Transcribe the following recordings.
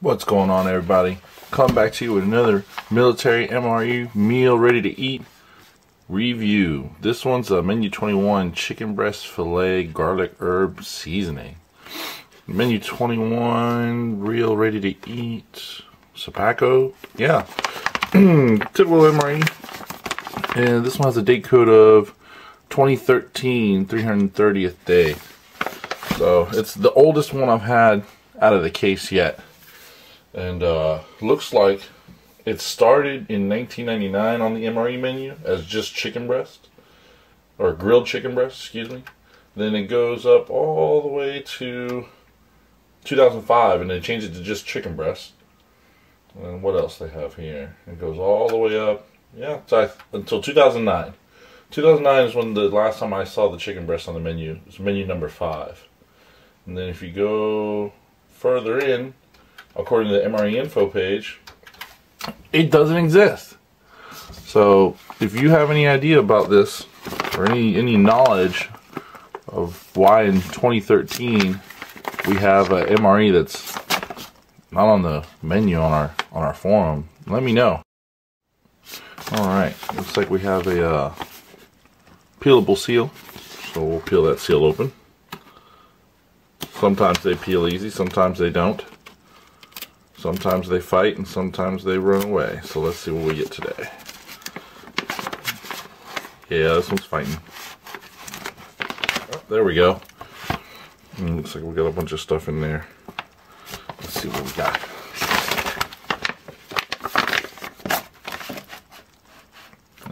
What's going on everybody? Come back to you with another military MRE meal ready to eat review. This one's a menu 21 chicken breast filet garlic herb seasoning. Menu 21 real ready to eat SOPAKCO. Yeah. Typical MRE. And this one has a date code of 2013 330th day. So it's the oldest one I've had out of the case yet and uh, looks like it started in 1999 on the MRE menu as just chicken breast or grilled chicken breast, excuse me. Then it goes up all the way to 2005, and they changed it to just chicken breast. And what else they have here? It goes all the way up, yeah, until 2009. 2009 is when the last time I saw the chicken breast on the menu. It's menu number five. And then if you go further in, according to the MRE info page, it doesn't exist. So if you have any idea about this or any any knowledge of why in 2013 we have a MRE that's not on the menu on our on our forum, let me know. All right, looks like we have a uh, peelable seal, so we'll peel that seal open. Sometimes they peel easy, sometimes they don't. Sometimes they fight and sometimes they run away. So let's see what we get today. Yeah, this one's fighting. Oh, there we go. Mm, looks like we got a bunch of stuff in there. Let's see what we got.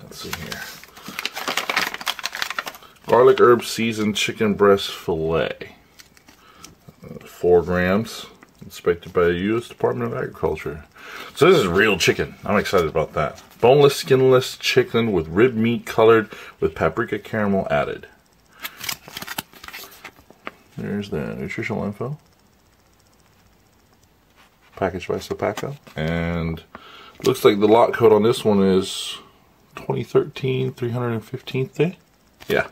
Let's see here. Garlic herb seasoned chicken breast filet. Uh, four grams inspected by the U.S. Department of Agriculture. So this is real chicken. I'm excited about that. Boneless, skinless chicken with rib meat colored with paprika caramel added. There's the nutritional info. Packaged by SOPAKCO. And looks like the lot code on this one is 2013 315th day. Yeah.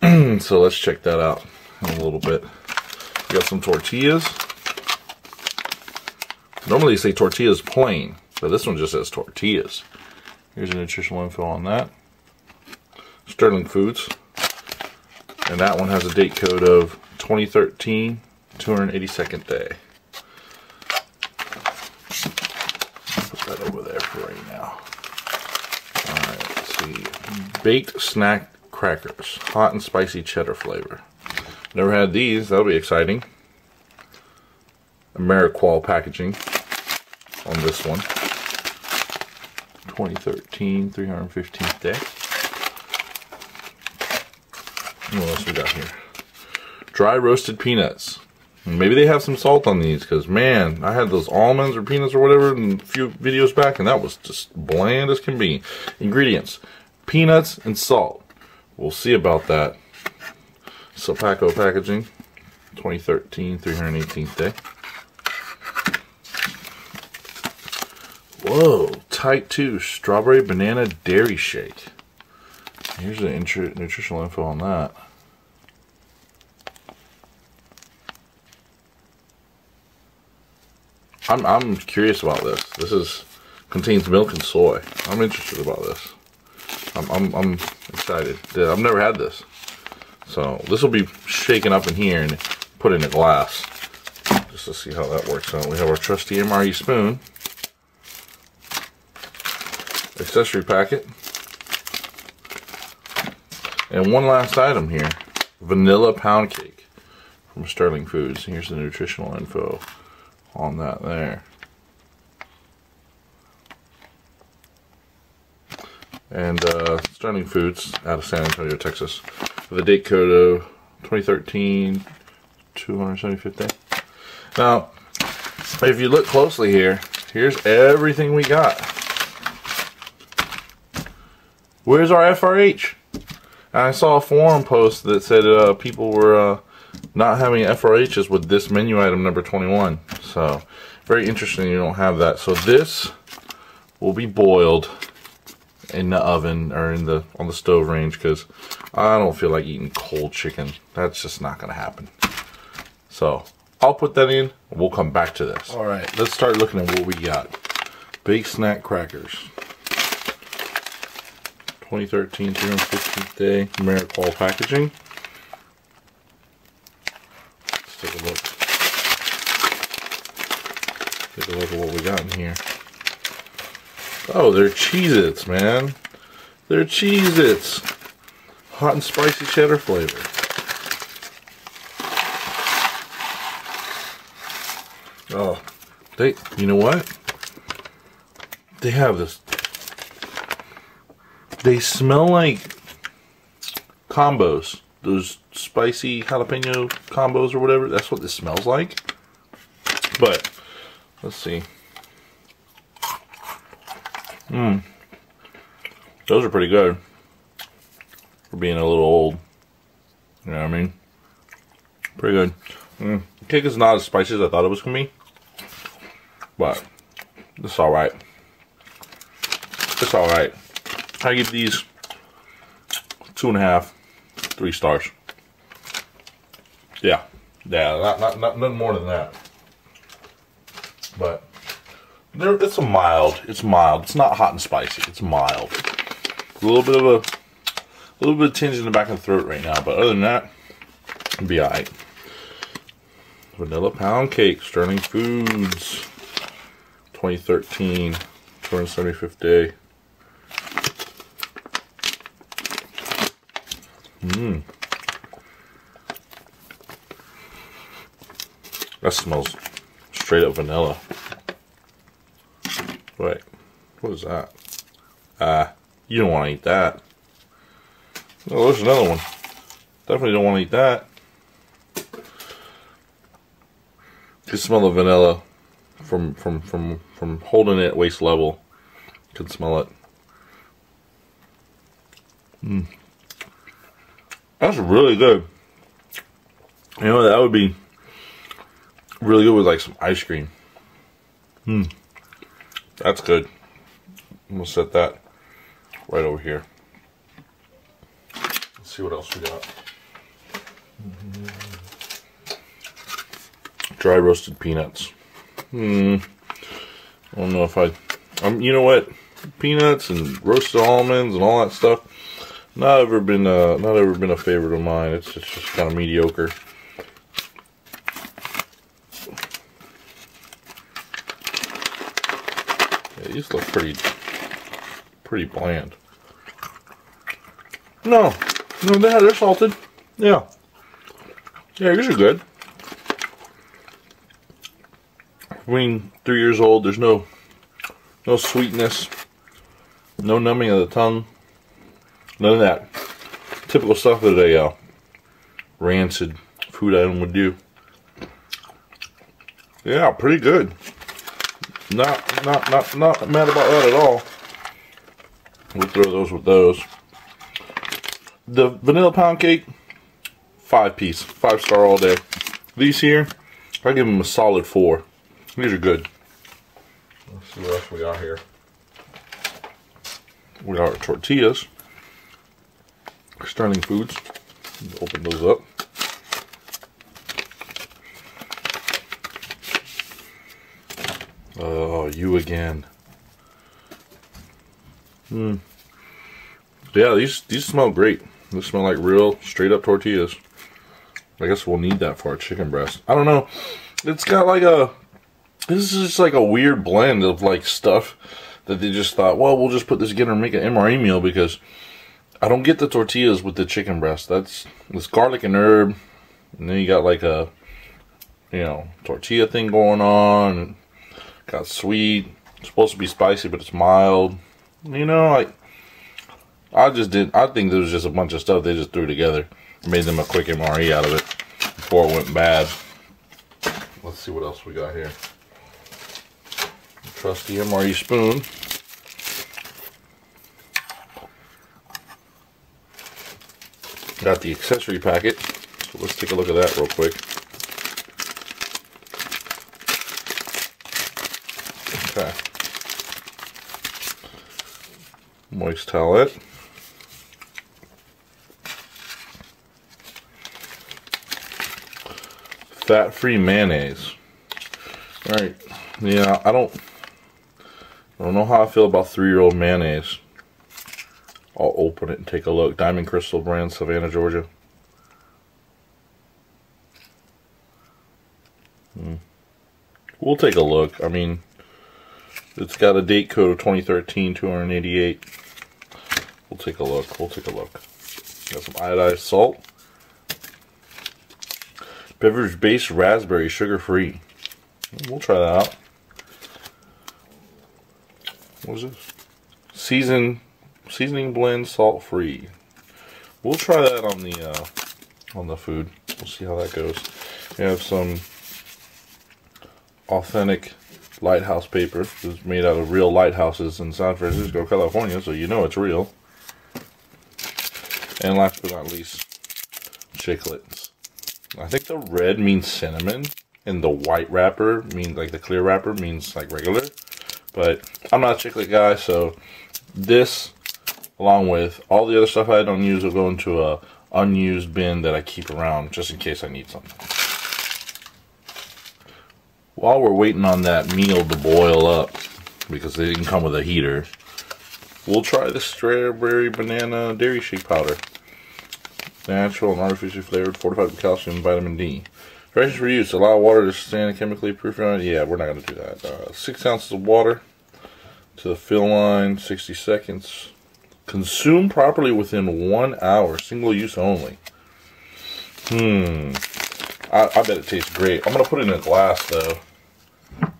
so let's check that out in a little bit. We got some tortillas. Normally you say tortillas plain, but this one just says tortillas. Here's the nutritional info on that. Sterling Foods. And that one has a date code of 2013, 282nd day. Put that over there for right now. Alright, let's see. Baked snack crackers. Hot and spicy cheddar flavor. Never had these. That'll be exciting. Ameriqual packaging on this one. 2013, 315th day. What else we got here? Dry roasted peanuts. Maybe they have some salt on these because, man, I had those almonds or peanuts or whatever in a few videos back and that was just bland as can be. Ingredients, peanuts and salt. We'll see about that. SOPAKCO packaging, 2013, 318th day. Whoa, type 2 strawberry banana dairy shake. Here's the nutritional info on that. I'm, I'm curious about this. This is contains milk and soy. I'm interested about this. I'm, I'm, I'm excited. I've never had this. So this will be shaken up in here and put in a glass. Just to see how that works out. We have our trusty MRE spoon accessory packet. And one last item here, vanilla pound cake from Sterling Foods. Here's the nutritional info on that there. And uh, Sterling Foods out of San Antonio, Texas, a date code of 2013 275th day. Now, if you look closely here, here's everything we got. Where's our FRH? I saw a forum post that said uh, people were uh, not having FRHs with this menu item number 21. So, very interesting you don't have that. So this will be boiled in the oven or in the on the stove range because I don't feel like eating cold chicken. That's just not going to happen. So, I'll put that in. We'll come back to this. All right, let's start looking at what we got. Big Snack Crackers. 2013 315th day Ameriqual packaging. Let's take a look. Take a look at what we got in here. Oh, they're Cheez-Its, man. They're Cheez-Its. Hot and spicy cheddar flavor. Oh, they, you know what? They have this. They smell like combos. Those spicy jalapeno combos or whatever. That's what this smells like. But, let's see. Mmm. Those are pretty good. For being a little old. You know what I mean? Pretty good. Mm. Cake is not as spicy as I thought it was going to be. But, it's alright. It's alright. I give these two and a half, three stars. Yeah. Yeah, not, not, not nothing more than that. But it's a mild. It's mild. It's not hot and spicy. It's mild. A little bit of a, a little bit of tinge in the back of the throat right now, but other than that, it'll be alright. Vanilla pound cake, Sterling Foods, 2013, 275th day. Mmm. That smells straight up vanilla. Wait, what is that? Ah, uh, you don't want to eat that. Oh, there's another one. Definitely don't want to eat that. You smell the vanilla from from from from holding it at waist level. You can smell it. Mmm. That's really good. You know, that would be really good with like some ice cream. Hmm. That's good. I'm gonna set that right over here. Let's see what else we got. Dry roasted peanuts. Hmm. I don't know if I. Um. You know what? Peanuts and roasted almonds and all that stuff not ever been uh, not ever been a favorite of mine. It's, it's just kind of mediocre. Yeah, these look pretty pretty bland. No, no, they they're salted. Yeah, yeah, these are good. I mean, three years old. There's no no sweetness, no numbing of the tongue. None of that typical stuff that a uh, rancid food item would do. Yeah, pretty good. Not not not not mad about that at all. We'll throw those with those. The vanilla pound cake, five piece, five star all day. These here, I give them a solid four. These are good. Let's see what else we got here. We got tortillas. Sterling Foods. Open those up. Oh, you again. Hmm. Yeah, these these smell great. They smell like real straight up tortillas. I guess we'll need that for our chicken breast. I don't know. It's got like a this is just like a weird blend of like stuff that they just thought, well, we'll just put this together and make an MRE meal because I don't get the tortillas with the chicken breast. That's this garlic and herb, and then you got like a you know tortilla thing going on. Got sweet. It's supposed to be spicy, but it's mild. You know, like I just didn't. I think there was just a bunch of stuff they just threw together, made them a quick MRE out of it before it went bad. Let's see what else we got here. Trusty MRE spoon. Got the accessory packet. So let's take a look at that real quick. Okay. Moist towelette. fat-free mayonnaise. All right, yeah, I don't, I don't know how I feel about three-year-old mayonnaise. I'll open it and take a look. Diamond Crystal brand, Savannah, Georgia. Hmm. We'll take a look. I mean, it's got a date code of 2013, 288. We'll take a look. We'll take a look. Got some iodized salt. Beverage based raspberry, sugar free. We'll try that out. What is this? Season seasoning blend, salt free. We'll try that on the uh, on the food. We'll see how that goes. We have some authentic lighthouse paper. It's made out of real lighthouses in San Francisco, California, so you know it's real. And last but not least, chiclets. I think the red means cinnamon, and the white wrapper means like the clear wrapper means like regular. But I'm not a chiclet guy, so this, along with all the other stuff I don't use, will go into a unused bin that I keep around just in case I need something. While we're waiting on that meal to boil up, because they didn't come with a heater, we'll try the strawberry banana dairy shake powder. Natural and artificially flavored, fortified with calcium, vitamin D. Directions for use: allow water to stand chemically proof. Yeah, we're not going to do that. Uh, six ounces of water to the fill line, 60 seconds. Consume properly within one hour. Single use only. Hmm. I, I bet it tastes great. I'm going to put it in a glass though.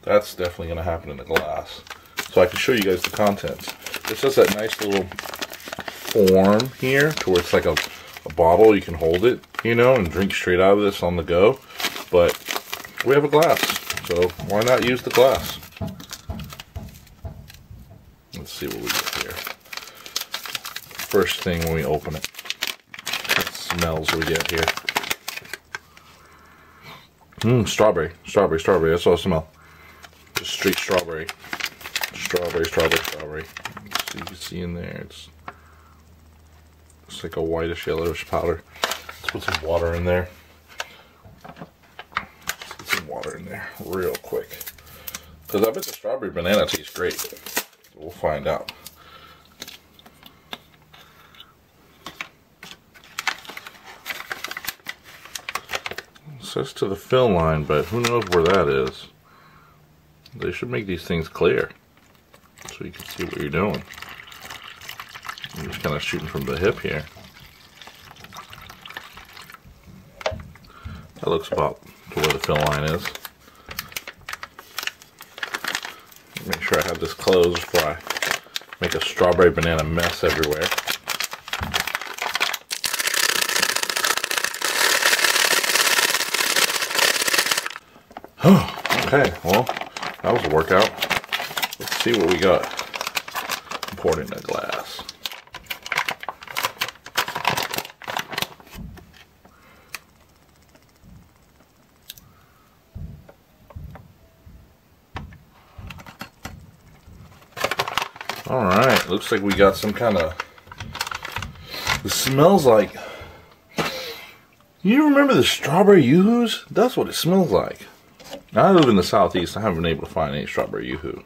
That's definitely going to happen in a glass. So I can show you guys the contents. This has that nice little form here to where it's like a, a bottle. You can hold it, you know, and drink straight out of this on the go. But we have a glass, so why not use the glass? Let's see what we get here. First thing when we open it. What smells we get here. Mmm, strawberry. Strawberry, strawberry. That's all I smell. Just straight strawberry. Strawberry, strawberry, strawberry. So you can see in there, it's, it's like a whitish yellowish powder. Let's put some water in there. Let's put some water in there real quick. Because I bet the strawberry banana tastes great. We'll find out. Says to the fill line, but who knows where that is. They should make these things clear so you can see what you're doing. I'm just kind of shooting from the hip here. That looks about to where the fill line is. Make sure I have this closed before I make a strawberry banana mess everywhere. okay, well, that was a workout. Let's see what we got. Poured in a glass. All right, looks like we got some kind of. It smells like. You remember the strawberry yoo-hoos? That's what it smells like. Now I live in the southeast. I haven't been able to find any strawberry yoo-hoo.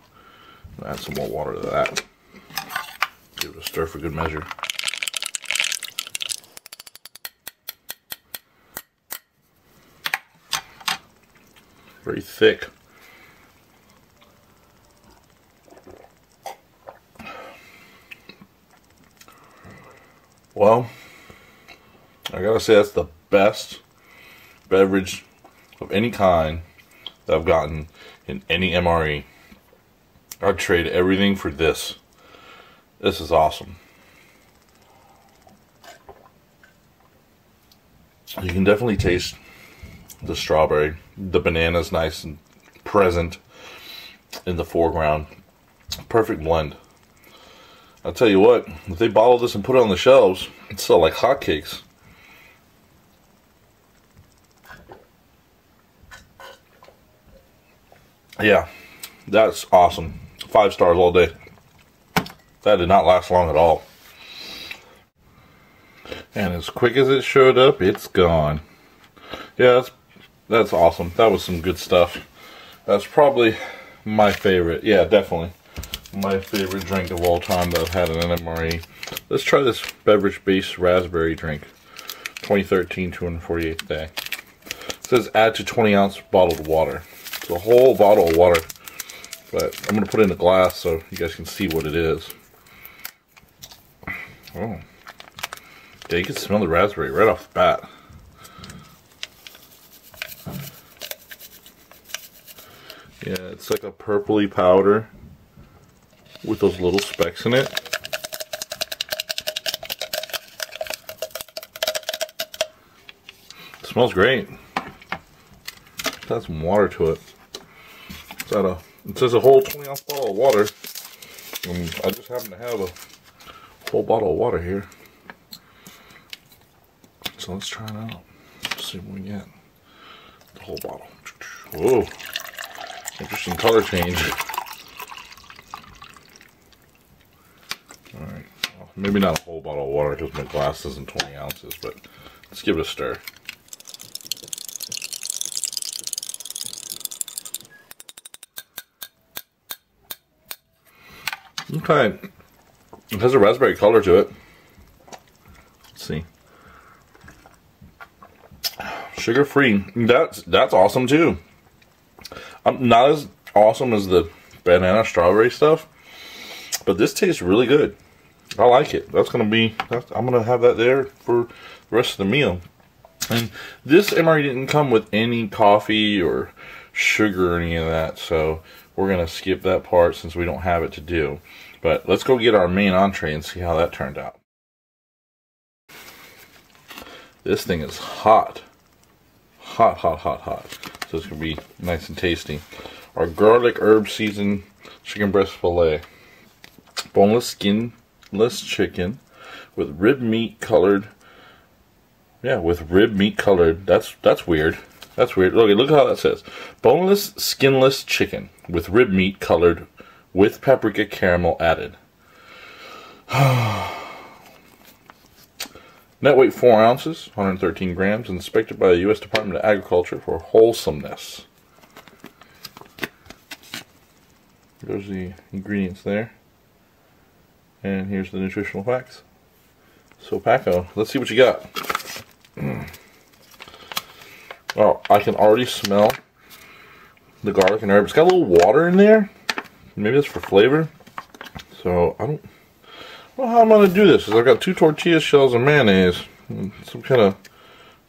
Add some more water to that. Give it a stir for good measure. Very thick. Well, I gotta say that's the best beverage of any kind that I've gotten in any MRE. I'd trade everything for this. This is awesome. You can definitely taste the strawberry. The banana's nice and present in the foreground. Perfect blend. I'll tell you what, if they bottle this and put it on the shelves, it'd sell like hotcakes. Yeah, that's awesome. Five stars all day. That did not last long at all. And as quick as it showed up, it's gone. Yeah, that's that's awesome. That was some good stuff. That's probably my favorite. Yeah, definitely. My favorite drink of all time that I've had in an MRE. Let's try this beverage-based raspberry drink. 2013, 248th day. It says add to 20 ounce bottled water. It's a whole bottle of water. But I'm going to put it in a glass so you guys can see what it is. Oh. Yeah, you can smell the raspberry right off the bat. Yeah, it's like a purpley powder with those little specks in it. it smells great. It's got some water to it. Got a, it says a whole 20 ounce bottle of water. And I just happen to have a whole bottle of water here. So let's try it out. Let's see what we get. The whole bottle. Whoa. Interesting color change. Alright. Well, maybe not a whole bottle of water because my glass isn't 20 ounces, but let's give it a stir. Okay. It has a raspberry color to it. Let's see. Sugar free. That's that's awesome too. I'm not as awesome as the banana strawberry stuff, but this tastes really good. I like it. That's gonna be. That's, I'm gonna have that there for the rest of the meal. And this MRE didn't come with any coffee or sugar or any of that, so we're gonna skip that part since we don't have it to do. But let's go get our main entree and see how that turned out. This thing is hot. Hot, hot, hot, hot. So it's going to be nice and tasty. Our garlic herb seasoned chicken breast filet. Boneless, skinless chicken with rib meat colored. Yeah, with rib meat colored. That's that's weird. That's weird. Look, look how that says. Boneless, skinless chicken with rib meat colored with paprika caramel added. Net weight 4 ounces, 113 grams, inspected by the U.S. Department of Agriculture for wholesomeness. There's the ingredients there. And here's the nutritional facts. SOPAKCO, let's see what you got. Oh, I can already smell the garlic and herb. It's got a little water in there. Maybe that's for flavor. So I don't know how I'm gonna do this. Is I've got two tortilla shells of mayonnaise. Some kind of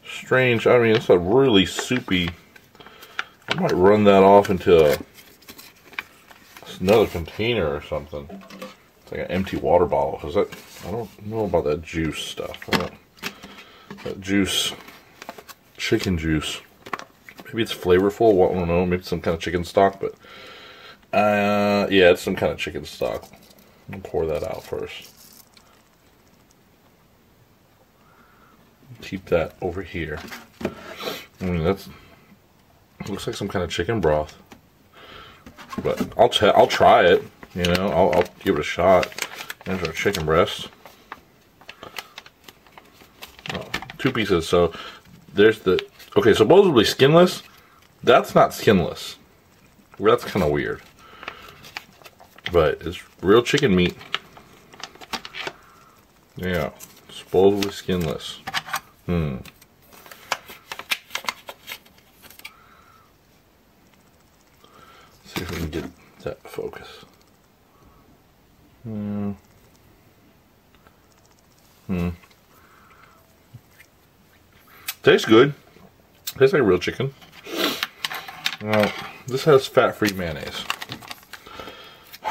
strange. I mean, it's a really soupy. I might run that off into a, another container or something. It's like an empty water bottle. Cause that I don't know about that juice stuff. that juice, chicken juice. Maybe it's flavorful. I don't know. Maybe some kind of chicken stock, but uh, yeah, it's some kind of chicken stock. I'll pour that out first. Keep that over here. I mean, that's looks like some kind of chicken broth. But I'll i I'll try it. You know, I'll, I'll give it a shot. There's our chicken breast. Oh, two pieces. So there's the okay. Supposedly skinless. That's not skinless. That's kind of weird. But it's real chicken meat. Yeah. Supposedly skinless. Hmm. see if we can get that focus. Hmm. Hmm. Tastes good. Tastes like real chicken. Now, this has fat-free mayonnaise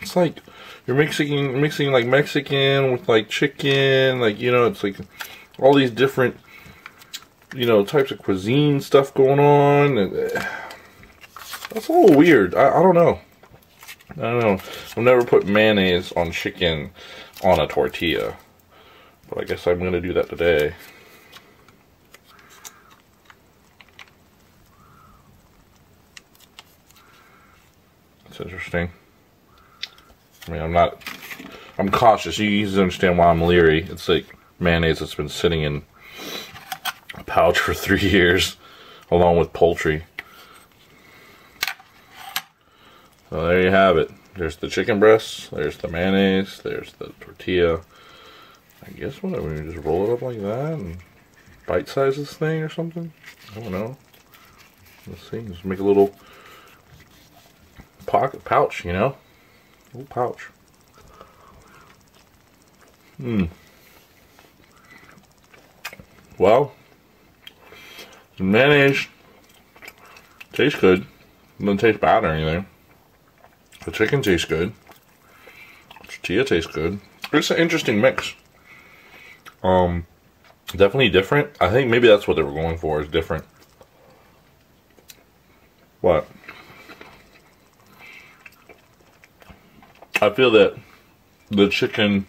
It's like you're mixing mixing like Mexican with like chicken, like you know, it's like all these different you know types of cuisine stuff going on. And, uh, that's a little weird. I, I don't know. I don't know. I've never put mayonnaise on chicken on a tortilla, but I guess I'm gonna do that today. Interesting. I mean, I'm not, I'm cautious. You to understand why I'm leery. It's like mayonnaise that's been sitting in a pouch for three years along with poultry. So there you have it. There's the chicken breasts, there's the mayonnaise, there's the tortilla. I guess what, we just roll it up like that and bite size this thing or something? I don't know. Let's see, just make a little pocket pouch, you know? Little pouch. Hmm. Well, the mayonnaise tastes good. It doesn't taste bad or anything. The chicken tastes good. The tortilla tastes good. It's an interesting mix. Um, definitely different. I think maybe that's what they were going for. Is different. What? I feel that the chicken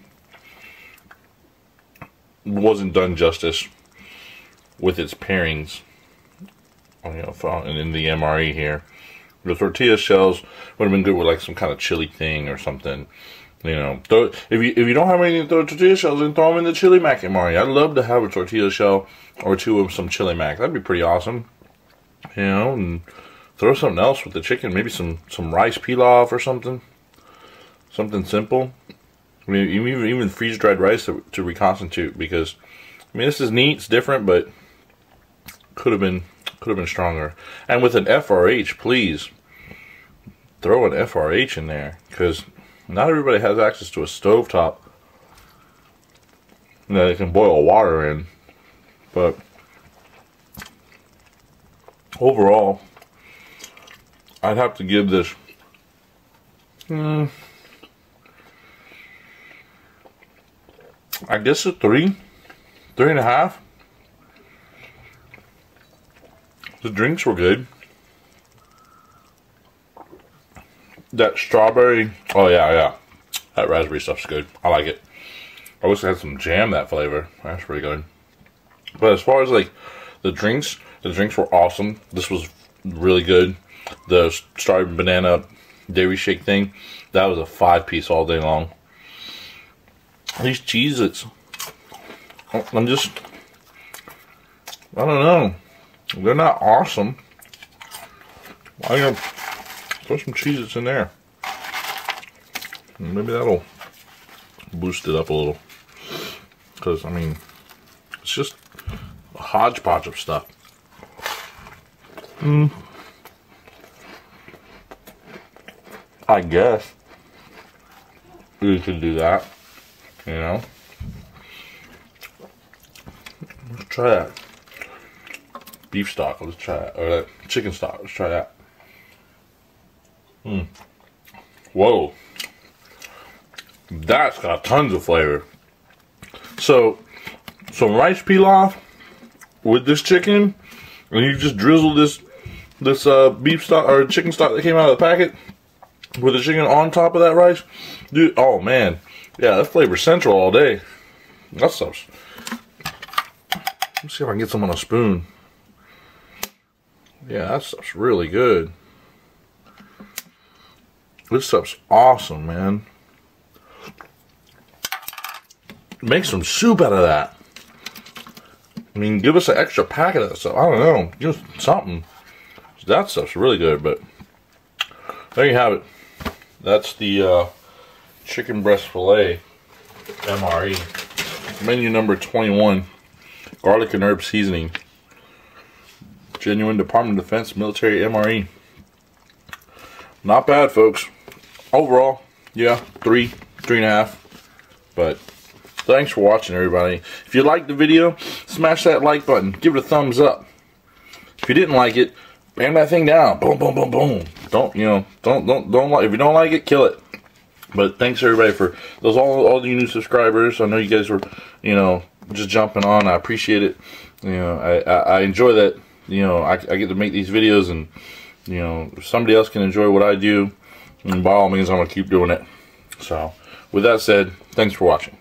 wasn't done justice with its pairings. You know, and in the MRE here, the tortilla shells would have been good with like some kind of chili thing or something. You know, throw, if you if you don't have any tortilla shells, then throw them in the chili mac MRE. I'd love to have a tortilla shell or two of some chili mac. That'd be pretty awesome. You know, and throw something else with the chicken, maybe some some rice pilaf or something, something simple. I mean, even even freeze dried rice to, to reconstitute because I mean this is neat, it's different, but could have been could have been stronger. And with an FRH, please throw an FRH in there because not everybody has access to a stovetop that they can boil water in. But overall, I'd have to give this. Hmm, I guess a three, three and a half. The drinks were good. That strawberry, oh yeah, yeah. That raspberry stuff's good. I like it. I wish I had some jam that flavor. That's pretty good. But as far as like the drinks, the drinks were awesome. This was really good. The strawberry banana dairy shake thing, that was a five piece all day long. These Cheez-Its. I'm just, I don't know. They're not awesome. I'm gonna throw some Cheez-Its in there. Maybe that'll boost it up a little. Because, I mean, it's just a hodgepodge of stuff. Hmm. I guess you could do that. You know? Let's try that. Beef stock, let's try that. Or that chicken stock, let's try that. Hmm. Whoa. That's got tons of flavor. So, some rice pilaf with this chicken, and you just drizzle this this uh, beef stock or chicken stock that came out of the packet with the chicken on top of that rice. Dude, oh man, yeah, that flavor central all day. That stuff's. Let's see if I can get some on a spoon. Yeah, that stuff's really good. This stuff's awesome, man. Make some soup out of that. I mean, give us an extra packet of that stuff. I don't know. Just something. That stuff's really good, but there you have it. That's the uh, chicken breast filet MRE. Menu number 21. Garlic and herb seasoning. Genuine Department of Defense military MRE. Not bad, folks. Overall, yeah, three, three and a half. But thanks for watching, everybody. If you liked the video, smash that like button. Give it a thumbs up. If you didn't like it, bam that thing down. Boom, boom, boom, boom. Don't, you know, don't, don't, don't like, if you don't like it, kill it. But thanks everybody for those all all the new subscribers. I know you guys were, you know, just jumping on. I appreciate it. You know, I I, I enjoy that. You know, I, I get to make these videos, and you know, somebody else can enjoy what I do, and by all means, I'm gonna keep doing it. So, with that said, thanks for watching.